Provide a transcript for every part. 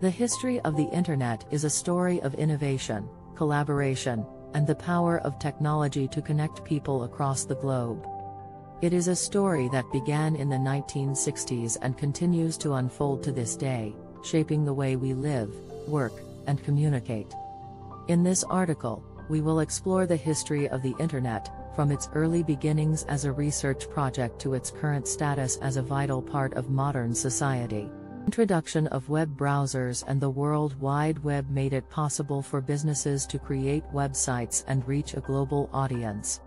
The history of the Internet is a story of innovation, collaboration, and the power of technology to connect people across the globe. It is a story that began in the 1960s and continues to unfold to this day, shaping the way we live, work, and communicate. In this article, we will explore the history of the Internet, from its early beginnings as a research project to its current status as a vital part of modern society. Introduction of web browsers and the World Wide Web made it possible for businesses to create websites and reach a global audience.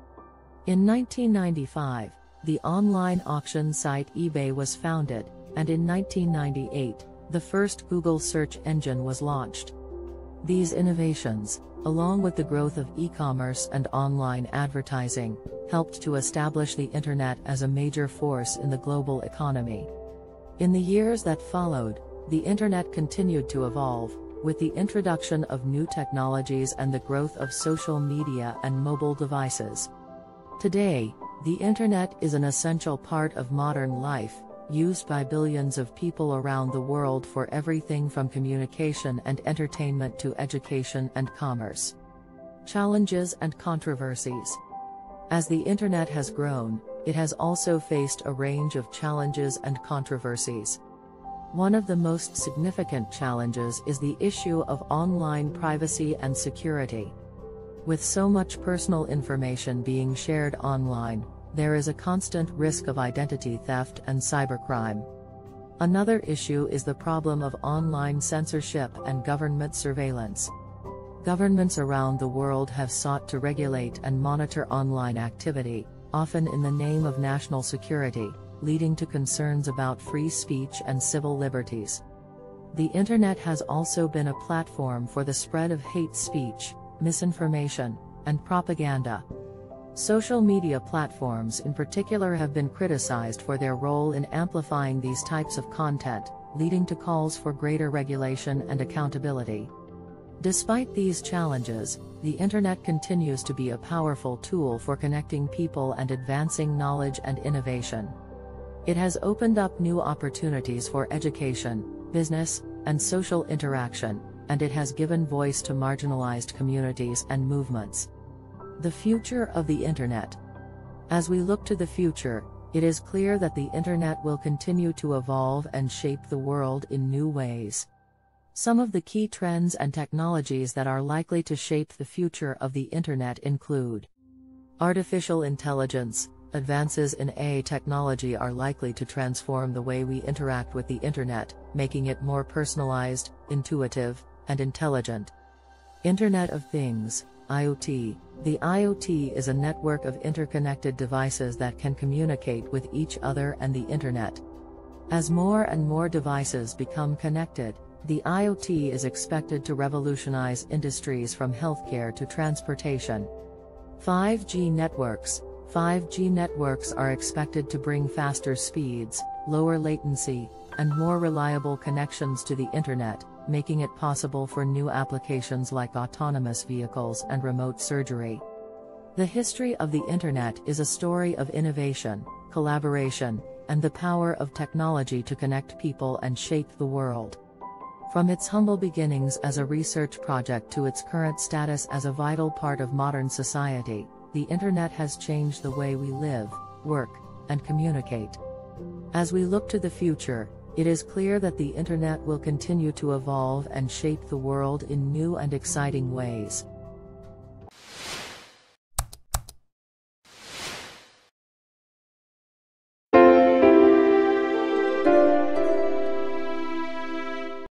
In 1995, the online auction site eBay was founded, and in 1998, the first Google search engine was launched. These innovations, along with the growth of e-commerce and online advertising, helped to establish the Internet as a major force in the global economy. In the years that followed, the Internet continued to evolve, with the introduction of new technologies and the growth of social media and mobile devices. Today, the Internet is an essential part of modern life, used by billions of people around the world for everything from communication and entertainment to education and commerce. Challenges and controversies. As the Internet has grown, it has also faced a range of challenges and controversies. One of the most significant challenges is the issue of online privacy and security. With so much personal information being shared online, there is a constant risk of identity theft and cybercrime. Another issue is the problem of online censorship and government surveillance. Governments around the world have sought to regulate and monitor online activity, often in the name of national security, leading to concerns about free speech and civil liberties. The Internet has also been a platform for the spread of hate speech, misinformation, and propaganda, Social media platforms in particular have been criticized for their role in amplifying these types of content, leading to calls for greater regulation and accountability. Despite these challenges, the Internet continues to be a powerful tool for connecting people and advancing knowledge and innovation. It has opened up new opportunities for education, business, and social interaction, and it has given voice to marginalized communities and movements. The future of the Internet. As we look to the future, it is clear that the Internet will continue to evolve and shape the world in new ways. Some of the key trends and technologies that are likely to shape the future of the Internet include Artificial intelligence, advances in AI technology are likely to transform the way we interact with the Internet, making it more personalized, intuitive, and intelligent. Internet of Things, IoT, the IoT is a network of interconnected devices that can communicate with each other and the Internet. As more and more devices become connected, the IoT is expected to revolutionize industries from healthcare to transportation. 5G networks 5G networks are expected to bring faster speeds, lower latency, and more reliable connections to the Internet, making it possible for new applications like autonomous vehicles and remote surgery. The history of the Internet is a story of innovation, collaboration, and the power of technology to connect people and shape the world. From its humble beginnings as a research project to its current status as a vital part of modern society, the Internet has changed the way we live, work, and communicate. As we look to the future, it is clear that the Internet will continue to evolve and shape the world in new and exciting ways.